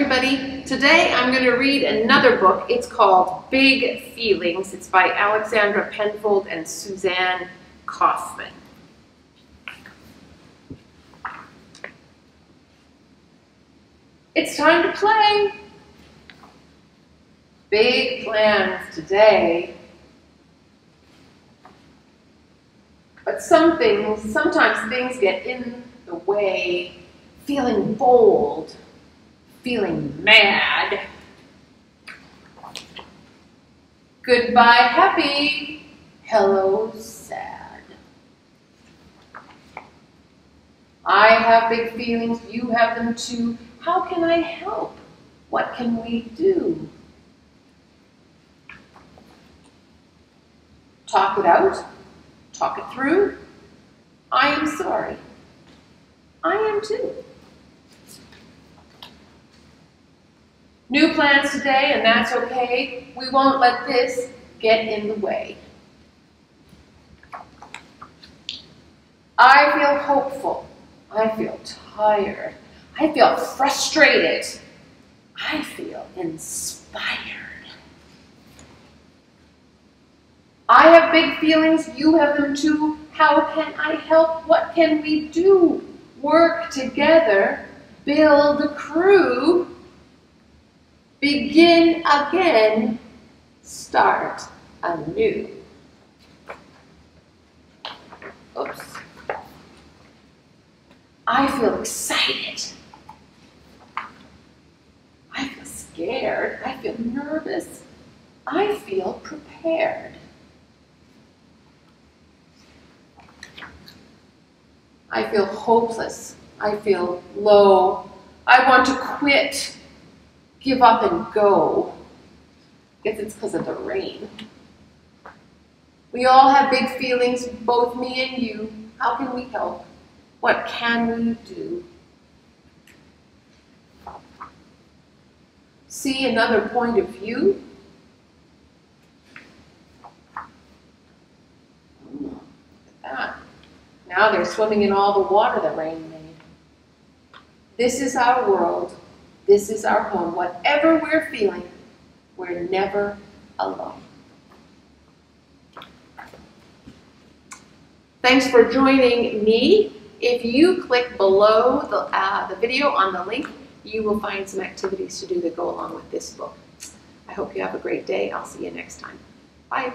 everybody. Today I'm going to read another book. It's called Big Feelings. It's by Alexandra Penfold and Suzanne Kaufman. It's time to play. Big plans today. But some things, sometimes things get in the way. Feeling bold, feeling mad. Goodbye happy, hello sad. I have big feelings, you have them too. How can I help? What can we do? Talk it out, talk it through. I am sorry. I am too. New plans today, and that's okay. We won't let this get in the way. I feel hopeful. I feel tired. I feel frustrated. I feel inspired. I have big feelings. You have them too. How can I help? What can we do? Work together. Build a crew begin again, start anew. Oops. I feel excited. I feel scared. I feel nervous. I feel prepared. I feel hopeless. I feel low. I want to quit give up and go. Guess it's because of the rain. We all have big feelings, both me and you. How can we help? What can we do? See another point of view? Look at that. Now they're swimming in all the water that rain made. This is our world. This is our home. Whatever we're feeling, we're never alone. Thanks for joining me. If you click below the, uh, the video on the link, you will find some activities to do that go along with this book. I hope you have a great day. I'll see you next time. Bye.